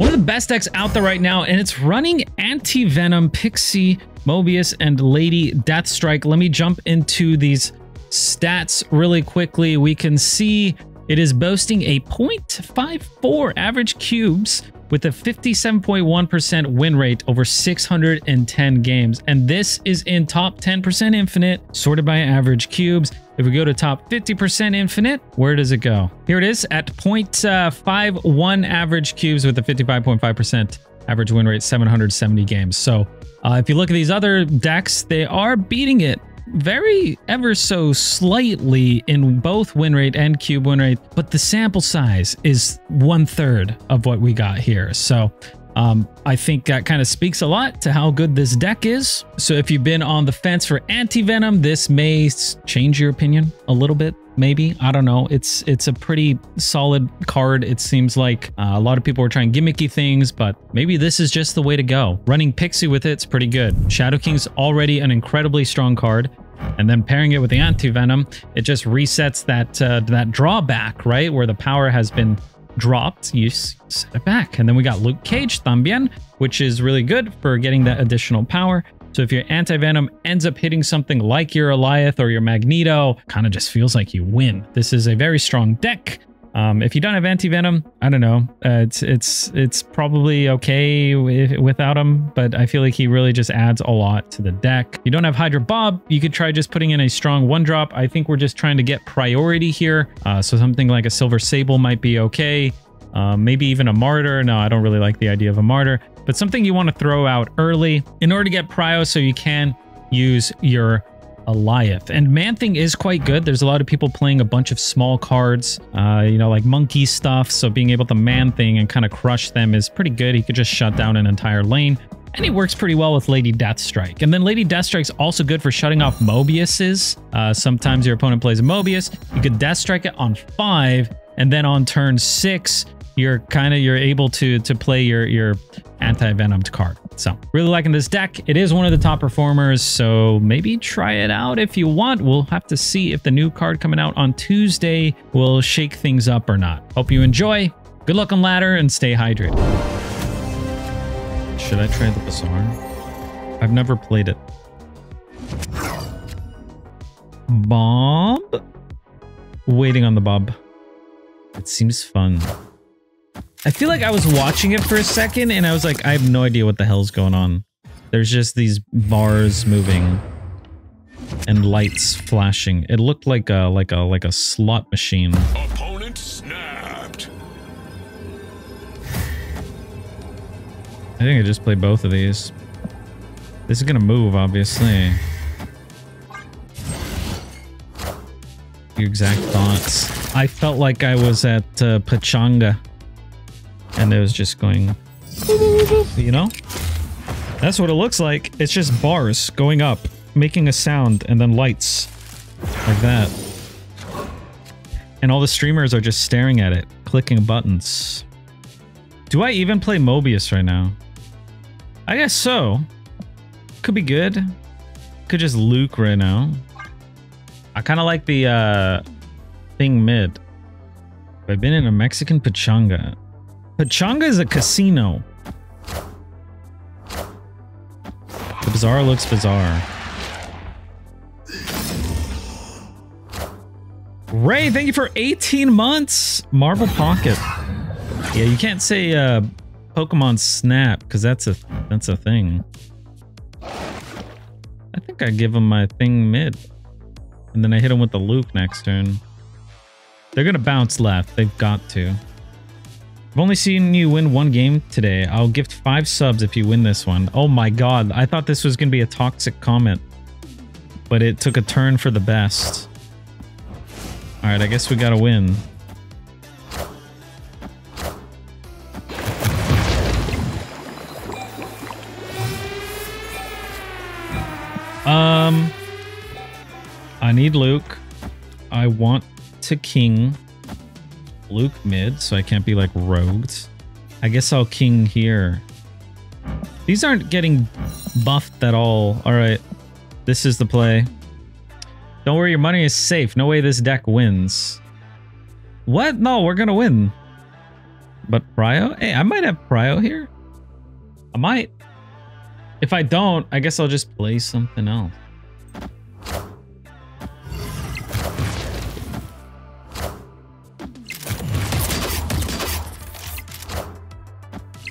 One of the best decks out there right now, and it's running Anti-Venom, Pixie, Mobius, and Lady Deathstrike. Let me jump into these stats really quickly. We can see it is boasting a 0.54 average cubes with a 57.1% win rate over 610 games. And this is in top 10% infinite, sorted by average cubes. If we go to top 50% infinite, where does it go? Here it is at 0.51 average cubes with a 55.5% average win rate, 770 games. So uh, if you look at these other decks, they are beating it very ever so slightly in both win rate and cube win rate, but the sample size is one third of what we got here. So um, I think that kind of speaks a lot to how good this deck is. So if you've been on the fence for anti-venom, this may change your opinion a little bit maybe. I don't know. It's it's a pretty solid card it seems like. Uh, a lot of people are trying gimmicky things but maybe this is just the way to go. Running pixie with it's pretty good. Shadow king's already an incredibly strong card and then pairing it with the anti-venom it just resets that uh, that drawback right where the power has been dropped you set it back and then we got luke cage tambien which is really good for getting that additional power so if your anti-venom ends up hitting something like your Alioth or your Magneto, kind of just feels like you win. This is a very strong deck. Um, if you don't have anti-venom, I don't know. Uh, it's it's it's probably okay with, without him, but I feel like he really just adds a lot to the deck. If you don't have Hydra Bob, you could try just putting in a strong one drop. I think we're just trying to get priority here. Uh, so something like a Silver Sable might be okay. Uh, maybe even a Martyr. No, I don't really like the idea of a Martyr but something you want to throw out early in order to get prio so you can use your Alioth. And Man-Thing is quite good. There's a lot of people playing a bunch of small cards, uh, you know, like monkey stuff. So being able to Man-Thing and kind of crush them is pretty good. He could just shut down an entire lane. And he works pretty well with Lady Deathstrike. And then Lady Deathstrike's also good for shutting off Mobiuses. Uh, sometimes your opponent plays a Mobius. You could Deathstrike it on five, and then on turn six, you're kind of you're able to to play your your anti-venomed card. So really liking this deck. It is one of the top performers, so maybe try it out if you want. We'll have to see if the new card coming out on Tuesday will shake things up or not. Hope you enjoy. Good luck on ladder and stay hydrated. Should I try the Bazaar? I've never played it. Bob? Waiting on the Bob. It seems fun. I feel like I was watching it for a second and I was like, I have no idea what the hell's going on. There's just these bars moving and lights flashing. It looked like a like a like a slot machine. Opponent snapped. I think I just played both of these. This is gonna move, obviously. Your exact thoughts. I felt like I was at uh, Pachanga and it was just going, you know? That's what it looks like. It's just bars going up, making a sound, and then lights. Like that. And all the streamers are just staring at it, clicking buttons. Do I even play Mobius right now? I guess so. Could be good. Could just Luke right now. I kind of like the uh, thing mid. I've been in a Mexican pachanga. Pachanga is a casino. The bazaar looks bizarre. Ray, thank you for 18 months. Marvel Pocket. Yeah, you can't say uh, Pokemon Snap because that's a that's a thing. I think I give him my thing mid, and then I hit him with the Luke next turn. They're gonna bounce left. They've got to. I've only seen you win one game today. I'll gift five subs if you win this one. Oh my god, I thought this was going to be a toxic comment. But it took a turn for the best. Alright, I guess we gotta win. Um, I need Luke. I want to king. Luke mid, so I can't be like rogued. I guess I'll king here. These aren't getting buffed at all. All right, this is the play. Don't worry, your money is safe. No way this deck wins. What? No, we're gonna win. But Prio? Hey, I might have Prio here. I might. If I don't, I guess I'll just play something else.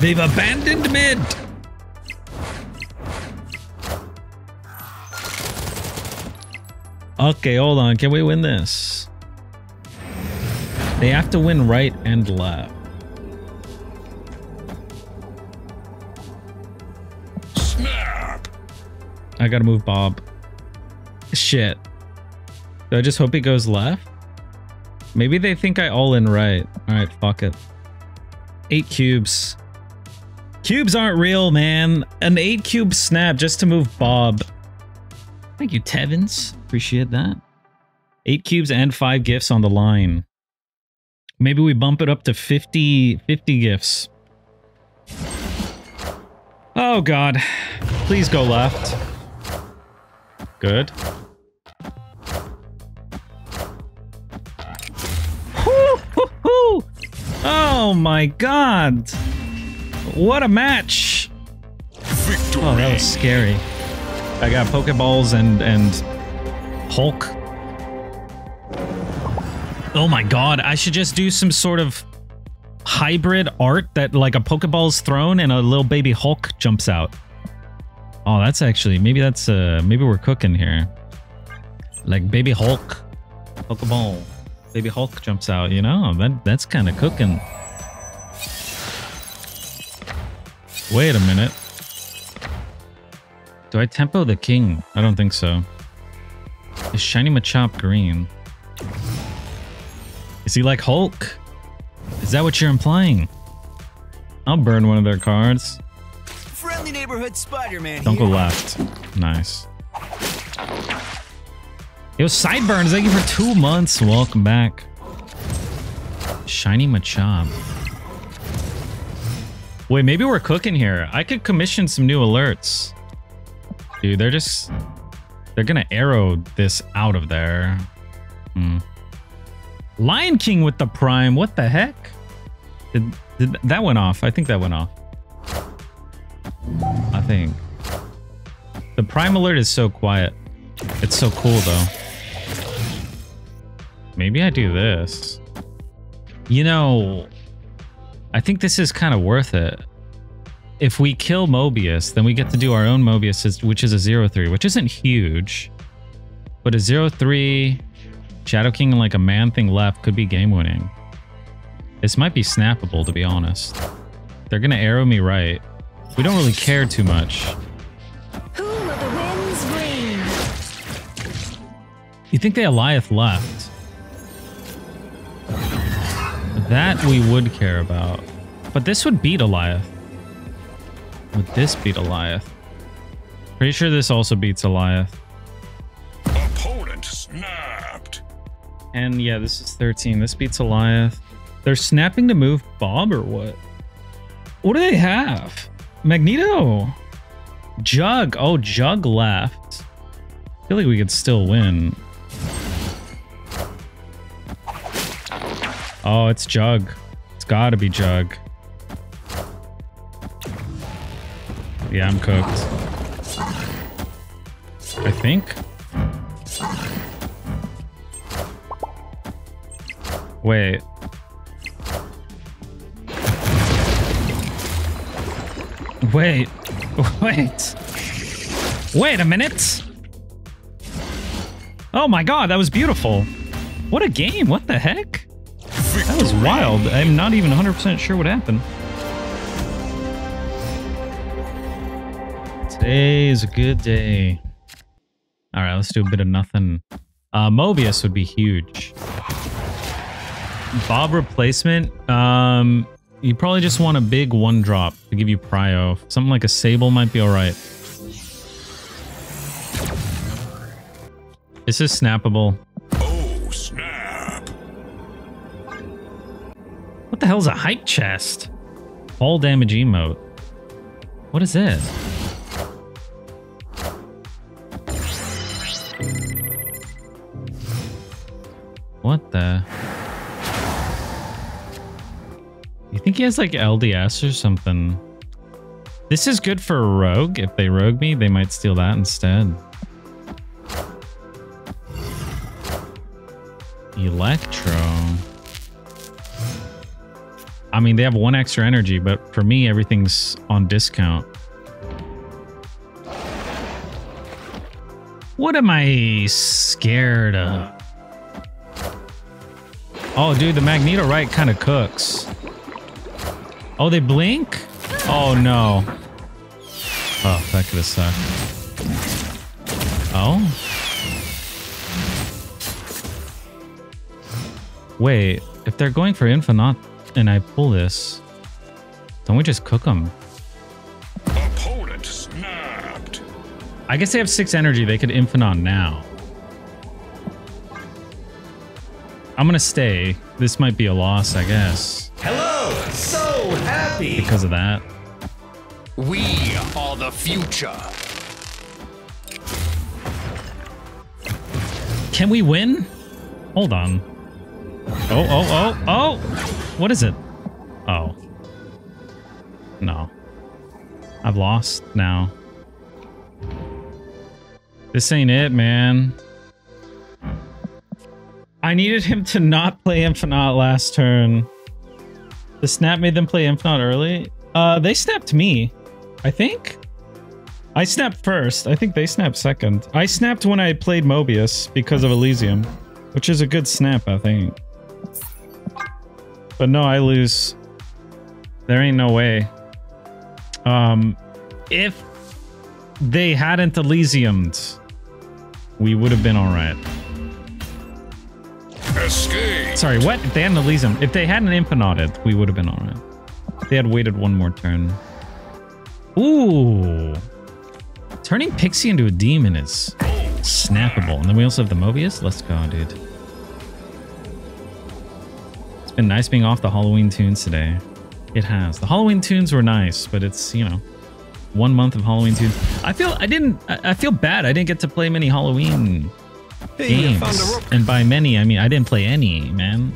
They've abandoned mid! Okay, hold on. Can we win this? They have to win right and left. Snap! I gotta move Bob. Shit. Do I just hope he goes left? Maybe they think I all in right. Alright, fuck it. Eight cubes. Cubes aren't real, man. An eight cube snap just to move Bob. Thank you, Tevins. Appreciate that. Eight cubes and five gifts on the line. Maybe we bump it up to 50, 50 gifts. Oh god. Please go left. Good. Oh my god. What a match. Victory! Oh, that was scary. I got Pokeballs and and Hulk. Oh my god, I should just do some sort of hybrid art that like a Pokeball is thrown and a little baby Hulk jumps out. Oh, that's actually maybe that's uh maybe we're cooking here. Like baby Hulk, Pokeball, baby Hulk jumps out. You know that that's kind of cooking. Wait a minute. Do I tempo the king? I don't think so. Is Shiny Machop green? Is he like Hulk? Is that what you're implying? I'll burn one of their cards. Friendly neighborhood Spider-Man Don't go here. left. Nice. Yo, Sideburns, thank you for two months. Welcome back. Shiny Machop. Wait, maybe we're cooking here. I could commission some new alerts. Dude, they're just... They're gonna arrow this out of there. Hmm. Lion King with the Prime. What the heck? Did, did that went off? I think that went off. I think. The Prime Alert is so quiet. It's so cool though. Maybe I do this. You know, I think this is kind of worth it. If we kill Mobius, then we get to do our own Mobius, which is a 0-3, which isn't huge. But a 0-3 Shadow King and like a man thing left could be game winning. This might be snappable, to be honest. They're gonna arrow me right. We don't really care too much. Who the winds bring? You think they Alioth left? That we would care about. But this would beat Alioth. Would this beat Alioth? Pretty sure this also beats Alioth. Opponent snapped! And yeah, this is 13. This beats Alioth. They're snapping to move Bob or what? What do they have? Magneto. Jug. Oh, Jug left. I feel like we could still win. Oh, it's Jug. It's gotta be Jug. Yeah, I'm cooked. I think. Wait. Wait. Wait. Wait a minute. Oh my god, that was beautiful. What a game. What the heck? That was wild. I'm not even 100% sure what happened. Today is a good day. All right, let's do a bit of nothing. Uh, Mobius would be huge. Bob replacement. Um, you probably just want a big one drop to give you prio. Something like a Sable might be all right. This is snappable. What the hell is a hype chest? All damage emote. What is this? What the? You think he has like LDS or something. This is good for a rogue. If they rogue me, they might steal that instead. Electro. I mean, they have one extra energy, but for me, everything's on discount. What am I scared of? Oh, dude, the Magneto right kind of cooks. Oh, they blink? Oh, no. Oh, that could have sucked. Oh? Wait, if they're going for Infinite and I pull this, don't we just cook them? Opponent snapped. I guess they have six energy. They could Infinite now. I'm gonna stay. This might be a loss, I guess, Hello! So happy! because of that. We are the future. Can we win? Hold on. Oh, oh, oh, oh! What is it? Oh. No. I've lost now. This ain't it, man. I needed him to not play Infinite last turn. The snap made them play Infinite early. Uh, they snapped me, I think. I snapped first. I think they snapped second. I snapped when I played Mobius because of Elysium, which is a good snap, I think. But no, I lose. There ain't no way. Um, if they hadn't Elysiumed, we would have been all right. Escape. Sorry, what? If they hadn't Elysium, if they hadn't Infinited, we would have been all right. They had waited one more turn. Ooh. Turning Pixie into a demon is snappable. And then we also have the Mobius. Let's go, dude. It's been nice being off the Halloween tunes today. It has. The Halloween tunes were nice, but it's, you know, one month of Halloween tunes. I feel I didn't I feel bad. I didn't get to play many Halloween games. And by many, I mean I didn't play any, man.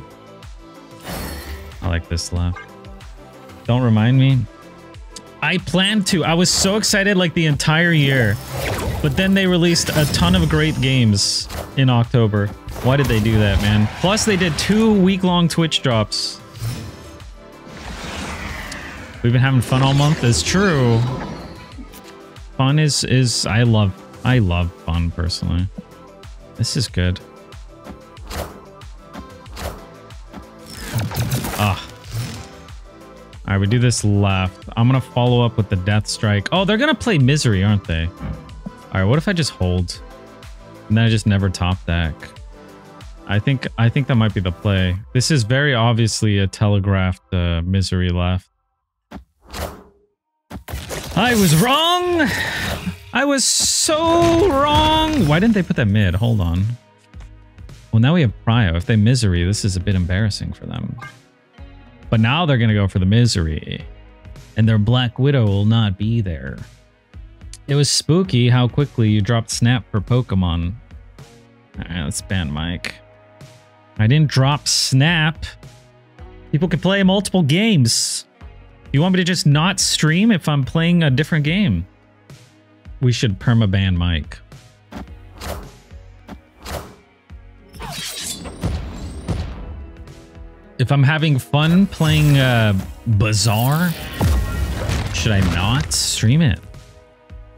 I like this left. Don't remind me. I planned to. I was so excited like the entire year. But then they released a ton of great games in October. Why did they do that, man? Plus they did two week-long Twitch drops. We've been having fun all month. It's true. Fun is is I love I love fun personally. This is good. Ah. All right, we do this left. I'm gonna follow up with the Deathstrike. Oh, they're gonna play Misery, aren't they? All right, what if I just hold? And then I just never top deck. I think I think that might be the play. This is very obviously a telegraphed uh, Misery left. I was wrong. I was so wrong. Why didn't they put that mid? Hold on. Well, now we have Prio. If they Misery, this is a bit embarrassing for them. But now they're going to go for the Misery. And their Black Widow will not be there. It was spooky how quickly you dropped Snap for Pokemon. Alright, let's ban Mike. I didn't drop Snap. People can play multiple games. You want me to just not stream if I'm playing a different game? We should permaban Mike. If I'm having fun playing uh, Bazaar, should I not stream it?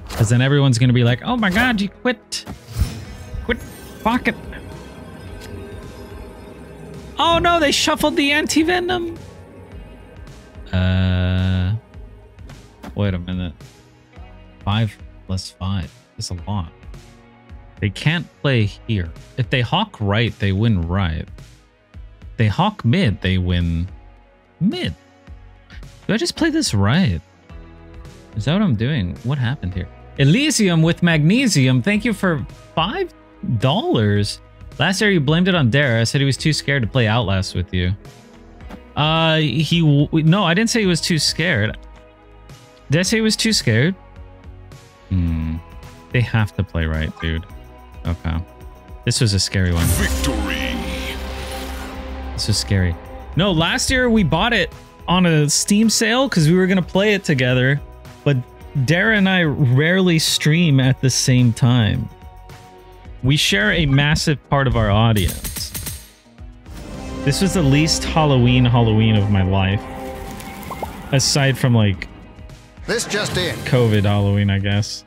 Because then everyone's going to be like, oh my god, you quit. Quit pocket. Oh no, they shuffled the anti-venom. Uh, wait a minute. Five plus five is a lot. They can't play here. If they hawk right, they win right. They hawk mid, they win mid. Do I just play this right? Is that what I'm doing? What happened here? Elysium with magnesium. Thank you for five dollars. Last year you blamed it on Dara. I said he was too scared to play Outlast with you. Uh, he no, I didn't say he was too scared. Did I say he was too scared? Hmm. They have to play right, dude. Okay. This was a scary one. Victory. This was scary. No, last year we bought it on a Steam sale because we were gonna play it together, but Dara and I rarely stream at the same time. We share a massive part of our audience. This was the least Halloween Halloween of my life. Aside from like This just in. COVID Halloween, I guess.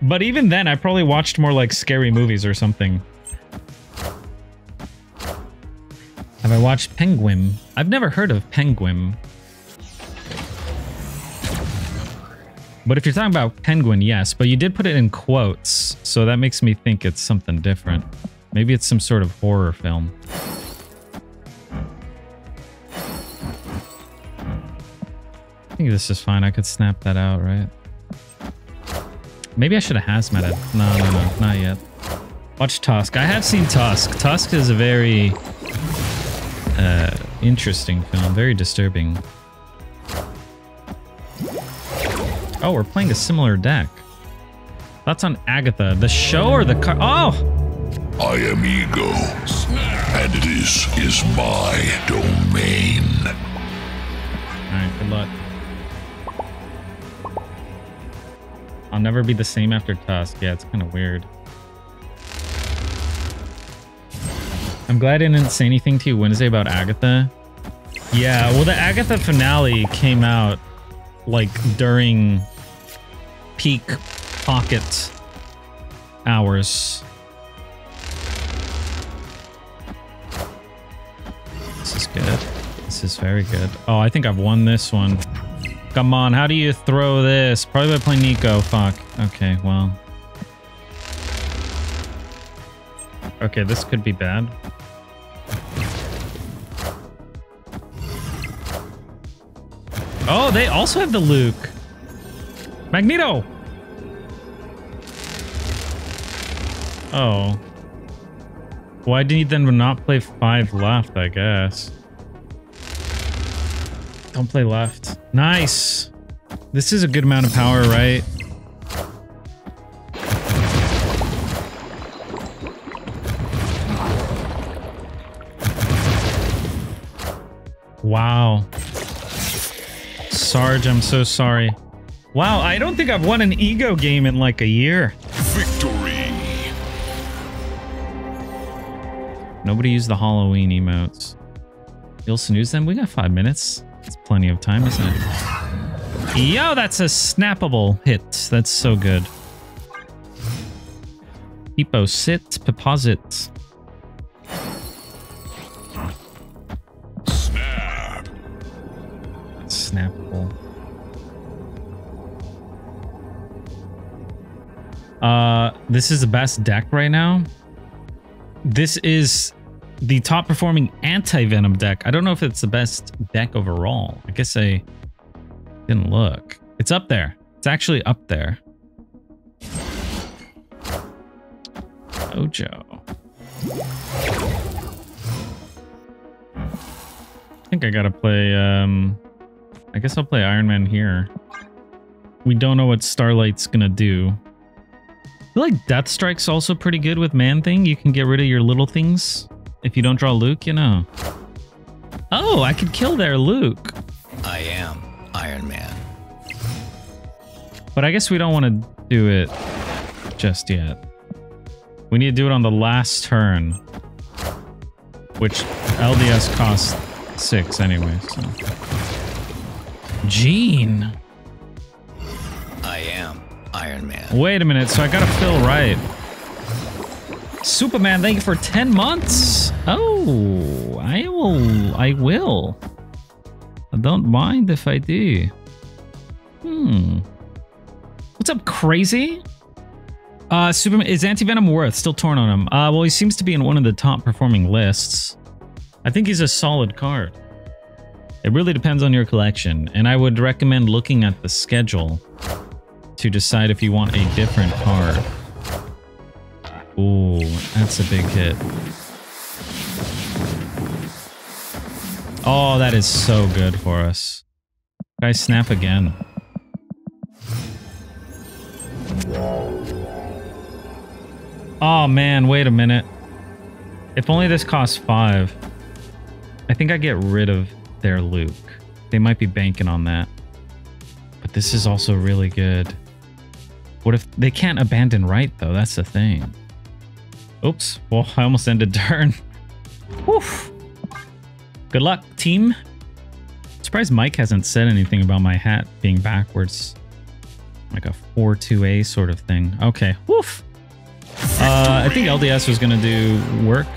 But even then, I probably watched more like scary movies or something. Have I watched Penguin? I've never heard of Penguin. But if you're talking about Penguin, yes, but you did put it in quotes, so that makes me think it's something different. Maybe it's some sort of horror film. I think this is fine. I could snap that out, right? Maybe I should have hazmat it. No, no, no, not yet. Watch Tusk. I have seen Tusk. Tusk is a very uh, interesting film. Very disturbing. Oh, we're playing a similar deck. That's on Agatha. The show or the car? Oh! I am Ego, and this is my domain. Alright, good luck. I'll never be the same after Tusk. Yeah, it's kind of weird. I'm glad I didn't say anything to you Wednesday about Agatha. Yeah, well, the Agatha finale came out like during peak pocket hours. This is good. This is very good. Oh, I think I've won this one. Come on, how do you throw this? Probably by playing Nico. Fuck. Okay, well. Okay, this could be bad. Oh, they also have the Luke. Magneto! Oh. Why did he then not play five left, I guess? Don't play left. Nice! This is a good amount of power, right? Wow. Sarge, I'm so sorry. Wow, I don't think I've won an ego game in like a year. Victory. Nobody used the Halloween emotes. You'll snooze them? We got five minutes. It's plenty of time, isn't it? Yo, that's a snappable hit. That's so good. Hippo, sit, deposit. Snap. Snappable. Uh, this is the best deck right now. This is the top performing anti-venom deck. I don't know if it's the best deck overall. I guess I didn't look. It's up there. It's actually up there. Ojo. I think I gotta play, um... I guess I'll play Iron Man here. We don't know what Starlight's gonna do. I feel like Deathstrike's also pretty good with Man Thing. You can get rid of your little things if you don't draw Luke, you know. Oh, I could kill their Luke. I am Iron Man. But I guess we don't want to do it just yet. We need to do it on the last turn. Which LDS costs six anyway, so. Gene. Iron Man. Wait a minute, so I gotta fill right. Superman, thank you for 10 months. Oh, I will. I will. I don't mind if I do. Hmm. What's up, crazy? Uh, Superman is Anti-Venom worth? Still torn on him. Uh, well, he seems to be in one of the top performing lists. I think he's a solid card. It really depends on your collection, and I would recommend looking at the schedule to decide if you want a different card. Ooh, that's a big hit. Oh, that is so good for us. Guys, snap again. Oh man, wait a minute. If only this costs five. I think I get rid of their Luke. They might be banking on that. But this is also really good. What if they can't abandon right though? That's the thing. Oops. Well, I almost ended turn. Woof. Good luck, team. Surprised Mike hasn't said anything about my hat being backwards. Like a 4-2A sort of thing. Okay. Woof. Uh, I think LDS was going to do work